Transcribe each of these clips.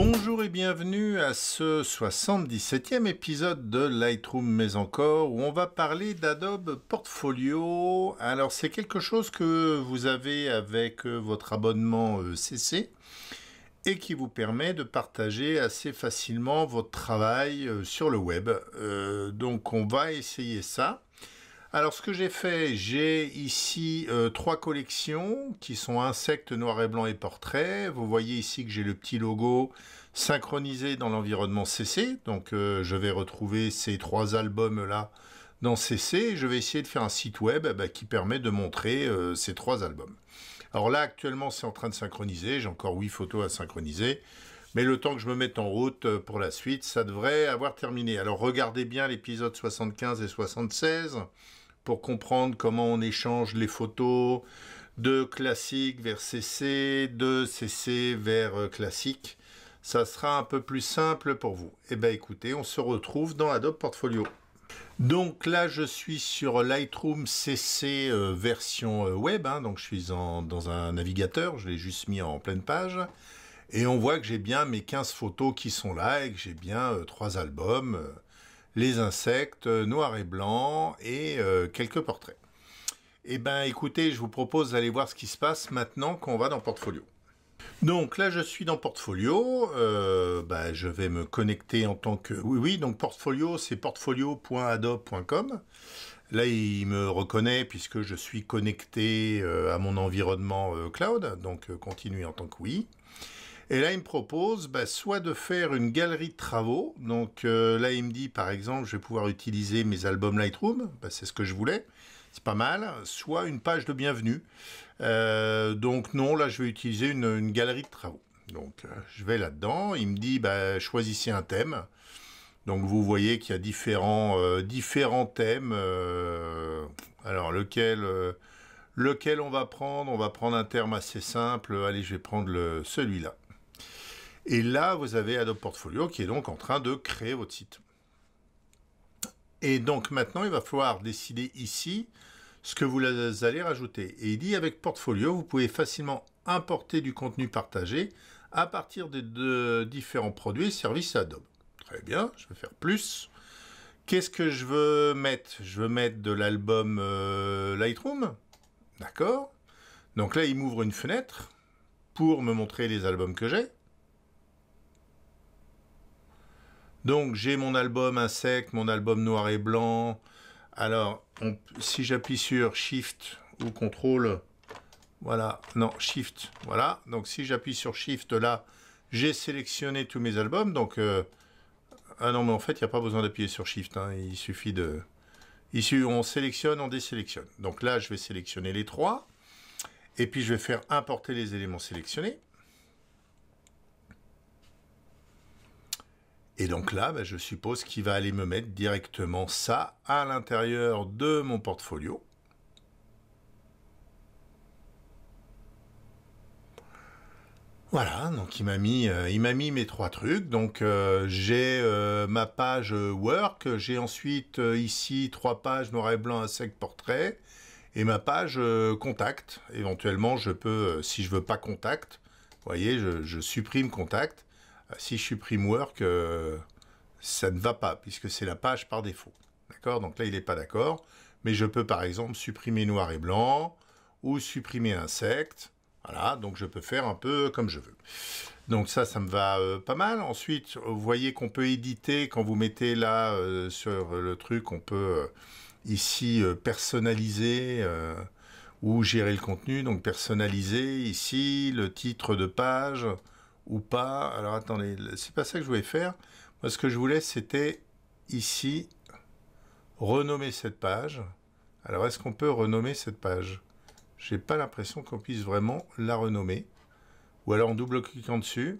Bonjour et bienvenue à ce 77e épisode de Lightroom mais encore où on va parler d'Adobe Portfolio. Alors c'est quelque chose que vous avez avec euh, votre abonnement CC euh, et qui vous permet de partager assez facilement votre travail euh, sur le web. donc on va essayer ça. Alors ce que j'ai fait, j'ai ici trois collections qui sont insectes noir et blanc et portrait. Vous voyez ici que j'ai le petit logo synchronisé dans l'environnement CC. Donc euh, je vais retrouver ces trois albums-là dans CC. je vais essayer de faire un site web eh ben, qui permet de montrer euh, ces trois albums. Alors là, actuellement, c'est en train de synchroniser. J'ai encore 8 photos à synchroniser. Mais le temps que je me mette en route euh, pour la suite, ça devrait avoir terminé. Alors regardez bien l'épisode 75 et 76 pour comprendre comment on échange les photos de classique vers CC, de CC vers classique ça sera un peu plus simple pour vous. Eh bien écoutez, on se retrouve dans Adobe Portfolio. Donc là, je suis sur Lightroom CC euh, version euh, web, hein. donc je suis dans un navigateur, je l'ai juste mis en pleine page, et on voit que j'ai bien mes 15 photos qui sont là, et que j'ai bien euh, albums, les insectes, noir et blanc, et quelques portraits. Eh bien écoutez, je vous propose d'aller voir ce qui se passe maintenant qu'on va dans Portfolio. Donc là, je suis dans Portfolio. Euh, bah, je vais me connecter en tant que... Oui, oui, donc Portfolio, c'est portfolio.adobe.com. Là, il me reconnaît puisque je suis connecté euh, à mon environnement euh, cloud, donc continue en tant que oui. Et là, il me propose bah, soit de faire une galerie de travaux. Donc là, il me dit, par exemple, je vais pouvoir utiliser mes albums Lightroom. Bah, c'est ce que je voulais. C'est pas mal. Soit une page de bienvenue. Euh, donc non, là je vais utiliser une, galerie de travaux. Donc euh, je vais là-dedans, il me dit bah, choisissez un thème. Donc vous voyez qu'il y a différents, euh, différents thèmes. alors lequel, lequel on va prendre? On va prendre un terme assez simple. Allez, je vais prendre celui-là. Et là, vous avez Adobe Portfolio qui est donc en train de créer votre site. Et donc maintenant, il va falloir décider ici ce que vous allez rajouter. Et il dit avec Portfolio, vous pouvez facilement importer du contenu partagé à partir de, différents produits et services Adobe. Très bien, je vais faire plus. Qu'est-ce que je veux mettre? Je veux mettre de l'album euh, Lightroom. D'accord. Donc là, il m'ouvre une fenêtre pour me montrer les albums que j'ai. Donc j'ai mon album Insect, mon album noir et blanc, alors, si j'appuie sur Shift ou CTRL, voilà, non, Shift, voilà. Donc, si j'appuie sur Shift, là, j'ai sélectionné tous mes albums. Donc, euh, ah non, mais en fait, il n'y a pas besoin d'appuyer sur Shift. Hein. il suffit de... Ici, on sélectionne, on désélectionne. Donc là, je vais sélectionner les trois. Et puis, je vais faire importer les éléments sélectionnés. Et donc là, bah, je suppose qu'il va aller me mettre directement ça à l'intérieur de mon portfolio. Voilà, donc il m'a mis, euh, mis mes trois trucs. Donc euh, j'ai euh, ma page work, j'ai ensuite ici trois pages noir et blanc à sec portrait et ma page contact. Éventuellement, je peux, si je veux pas contact, vous voyez, je supprime contact si je supprime work, euh, ça ne va pas, puisque c'est la page par défaut. D'accord? Donc là, il n'est pas d'accord. Mais je peux, par exemple, supprimer noir et blanc, ou supprimer insecte. Voilà, donc je peux faire un peu comme je veux. Donc ça, ça me va euh, pas mal. Ensuite, vous voyez qu'on peut éditer, quand vous mettez là euh, sur le truc, on peut ici personnaliser ou gérer le contenu. Donc personnaliser ici le titre de page, ou pas. Alors attendez, c'est pas ça que je voulais faire. Moi, ce que je voulais, c'était ici renommer cette page. Alors, est-ce qu'on peut renommer cette page? J'ai pas l'impression qu'on puisse vraiment la renommer. Ou alors en double cliquant dessus.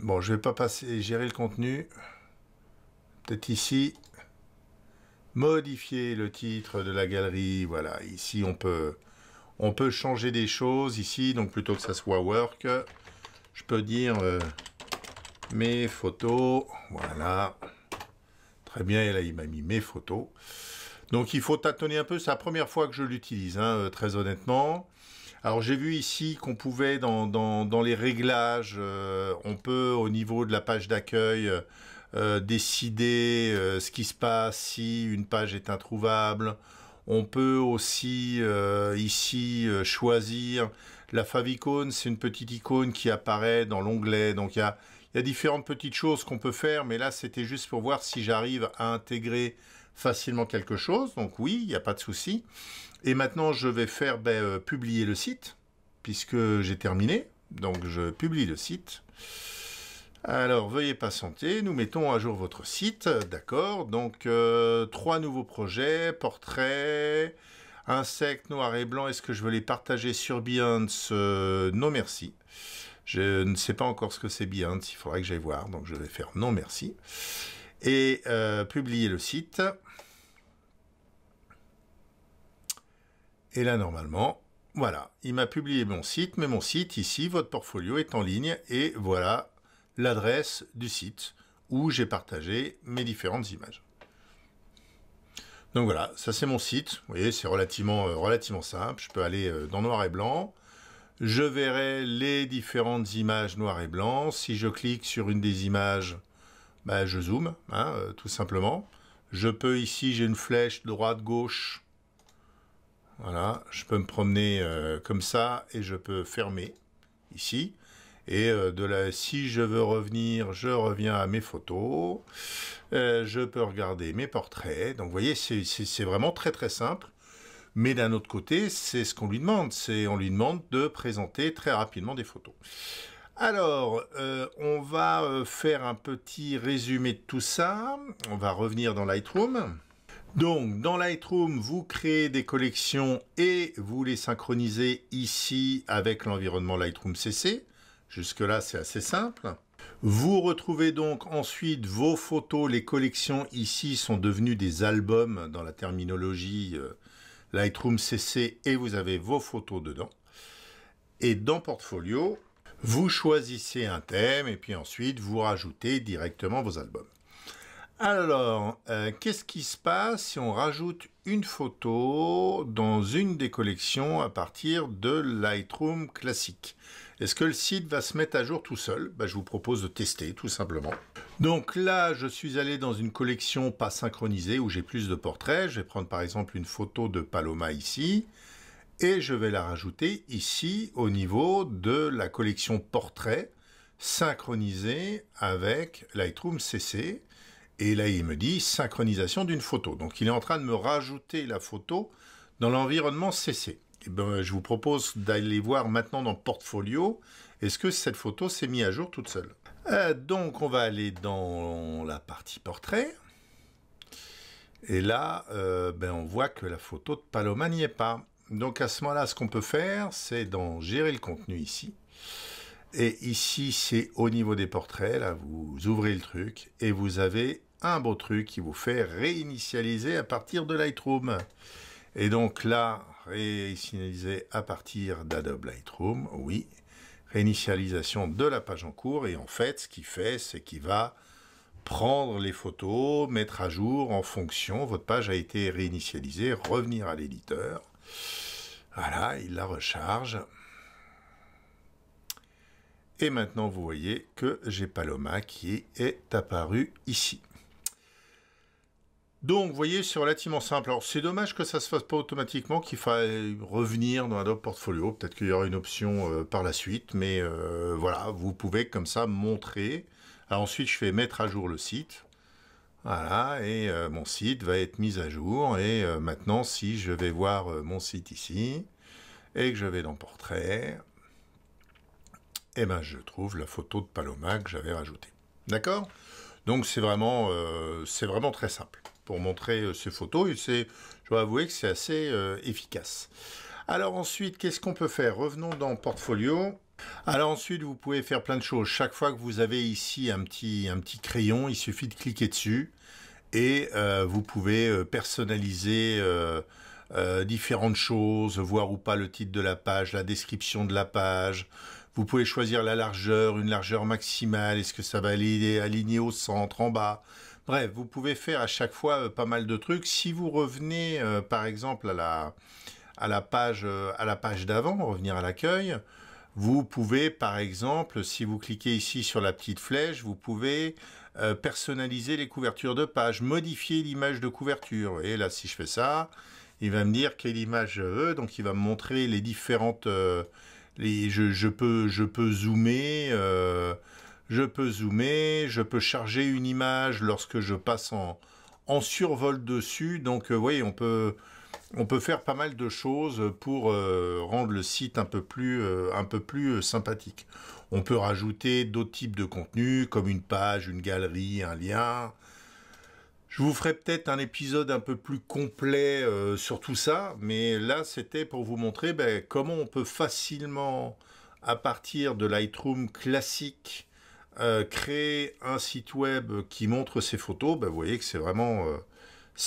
Bon, je vais pas passer gérer le contenu. Peut-être ici modifier le titre de la galerie. Voilà, ici on peut on peut changer des choses ici, donc plutôt que ça soit work, je peux dire euh, mes photos, voilà. Très bien, et là il m'a mis mes photos. Donc il faut tâtonner un peu, c'est la première fois que je l'utilise, hein, euh, très honnêtement. Alors j'ai vu ici qu'on pouvait dans, dans, les réglages, on peut au niveau de la page d'accueil décider ce qui se passe si une page est introuvable. On peut aussi ici choisir la favicon, c'est une petite icône qui apparaît dans l'onglet. Donc il y a, y a, différentes petites choses qu'on peut faire, mais là c'était juste pour voir si j'arrive à intégrer facilement quelque chose. Donc oui, il n'y a pas de souci. Et maintenant je vais faire ben, euh, publier le site, puisque j'ai terminé. Donc je publie le site. Alors, veuillez patienter, nous mettons à jour votre site, d'accord. Donc, euh, trois nouveaux projets, portraits, Insectes noir et blanc, est-ce que je veux les partager sur Behance euh, Non merci. Je ne sais pas encore ce que c'est Behance, il faudrait que j'aille voir, donc je vais faire non merci. Et euh, publier le site. Et là, normalement, voilà, il m'a publié mon site, mais mon site, ici, votre portfolio est en ligne, et voilà l'adresse du site où j'ai partagé mes différentes images. Donc voilà, ça c'est mon site. Vous voyez, c'est relativement, euh, relativement simple. Je peux aller euh, dans noir et blanc. Je verrai les différentes images noir et blanc. Si je clique sur une des images, bah, je zoome, hein, euh, tout simplement. Je peux ici, j'ai une flèche droite-gauche. Voilà, je peux me promener comme ça et je peux fermer ici. Et euh, de là, si je veux revenir, je reviens à mes photos. Euh, je peux regarder mes portraits. Donc vous voyez, c'est vraiment très très simple. Mais d'un autre côté, c'est ce qu'on lui demande. C'est on lui demande de présenter très rapidement des photos. Alors, euh, on va faire un petit résumé de tout ça. On va revenir dans Lightroom. Donc, dans Lightroom, vous créez des collections et vous les synchronisez ici avec l'environnement Lightroom CC. Jusque-là, c'est assez simple. Vous retrouvez donc ensuite vos photos. Les collections ici sont devenues des albums dans la terminologie euh, Lightroom CC et vous avez vos photos dedans. Et dans Portfolio, vous choisissez un thème et puis ensuite vous rajoutez directement vos albums. Alors, euh, qu'est-ce qui se passe si on rajoute une photo dans une des collections à partir de Lightroom classique? Est-ce que le site va se mettre à jour tout seul? Bah, Je vous propose de tester tout simplement. Donc là, je suis allé dans une collection pas synchronisée où j'ai plus de portraits. Je vais prendre par exemple une photo de Paloma ici et je vais la rajouter ici au niveau de la collection portraits synchronisée avec Lightroom CC. Et là, il me dit synchronisation d'une photo. Donc il est en train de me rajouter la photo dans l'environnement CC. Eh ben, je vous propose d'aller voir maintenant dans Portfolio, est-ce que cette photo s'est mise à jour toute seule? Euh, donc on va aller dans la partie portrait. Et là, euh, ben, on voit que la photo de Paloma n'y est pas. Donc à ce moment-là, ce qu'on peut faire, c'est dans gérer le contenu ici. Et ici, c'est au niveau des portraits. Là, vous ouvrez le truc et vous avez un beau truc qui vous fait réinitialiser à partir de Lightroom. Et donc là, réinitialiser à partir d'Adobe Lightroom, oui. Réinitialisation de la page en cours. Et en fait, ce qu'il fait, c'est qu'il va prendre les photos, mettre à jour en fonction. Votre page a été réinitialisée, revenir à l'éditeur. Voilà, il la recharge. Et maintenant, vous voyez que j'ai Paloma qui est apparu ici. Donc, vous voyez, c'est relativement simple. Alors, c'est dommage que ça ne se fasse pas automatiquement, qu'il faille revenir dans Adobe Portfolio. Peut-être qu'il y aura une option euh, par la suite, mais euh, voilà, vous pouvez comme ça montrer. Alors, ensuite, je fais mettre à jour le site. Voilà, et euh, mon site va être mis à jour. Et maintenant, si je vais voir mon site ici, et que je vais dans Portrait, eh ben, je trouve la photo de Paloma que j'avais rajoutée. D'accord? Donc, c'est vraiment, c'est vraiment très simple pour montrer euh, ces photos. Et c'est, je dois avouer que c'est assez euh, efficace. Alors ensuite, qu'est-ce qu'on peut faire? Revenons dans Portfolio. Alors ensuite, vous pouvez faire plein de choses. Chaque fois que vous avez ici un petit, un petit crayon, il suffit de cliquer dessus et euh, vous pouvez personnaliser différentes choses, voir ou pas le titre de la page, la description de la page. Vous pouvez choisir la largeur, une largeur maximale, est-ce que ça va aller aligné au centre, en bas. Bref, vous pouvez faire à chaque fois euh, pas mal de trucs. Si vous revenez, euh, par exemple, à la, à la page, la page d'avant, revenir à l'accueil. Vous pouvez, par exemple, si vous cliquez ici sur la petite flèche, vous pouvez euh, personnaliser les couvertures de page, modifier l'image de couverture. Et là, si je fais ça, il va me dire quelle image je veux. Donc, il va me montrer les différentes... Euh, euh, je peux zoomer, je peux charger une image lorsque je passe en, survol dessus. Donc, vous voyez, on peut faire pas mal de choses pour euh, rendre le site un peu plus, euh, un peu plus euh, sympathique. On peut rajouter d'autres types de contenus, comme une page, une galerie, un lien. Je vous ferai peut-être un épisode un peu plus complet sur tout ça, mais là c'était pour vous montrer ben, comment on peut facilement, à partir de Lightroom classique, créer un site web qui montre ses photos. Ben, vous voyez que c'est vraiment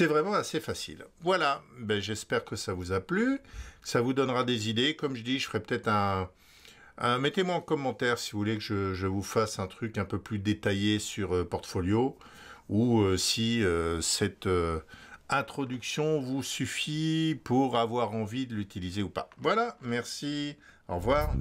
vraiment assez facile. Voilà, ben, j'espère que ça vous a plu, ça vous donnera des idées. Comme je dis, je ferai peut-être un... Mettez-moi en commentaire si vous voulez que je, vous fasse un truc un peu plus détaillé sur euh, Portfolio, ou euh, si euh, cette introduction vous suffit pour avoir envie de l'utiliser ou pas. Voilà, merci, au revoir.